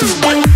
Bye.